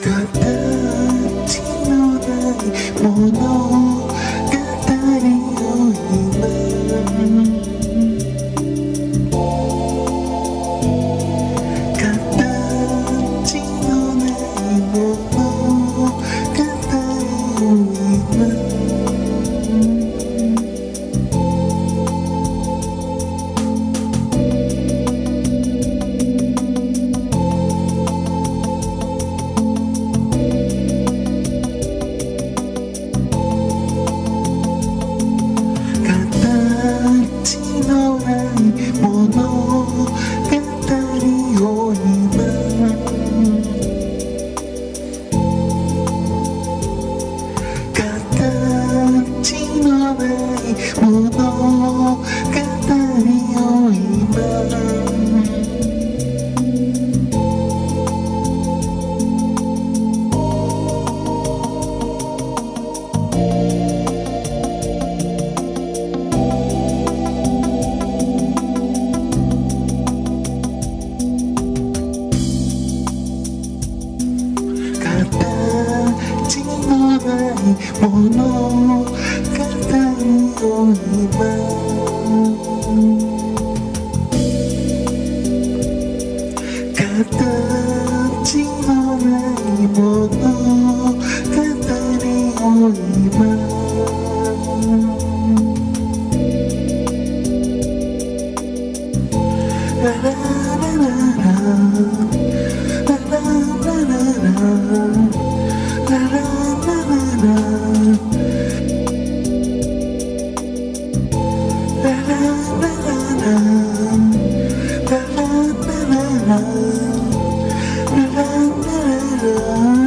形のないない物語を今形のない物語を今あ la, la, la, la.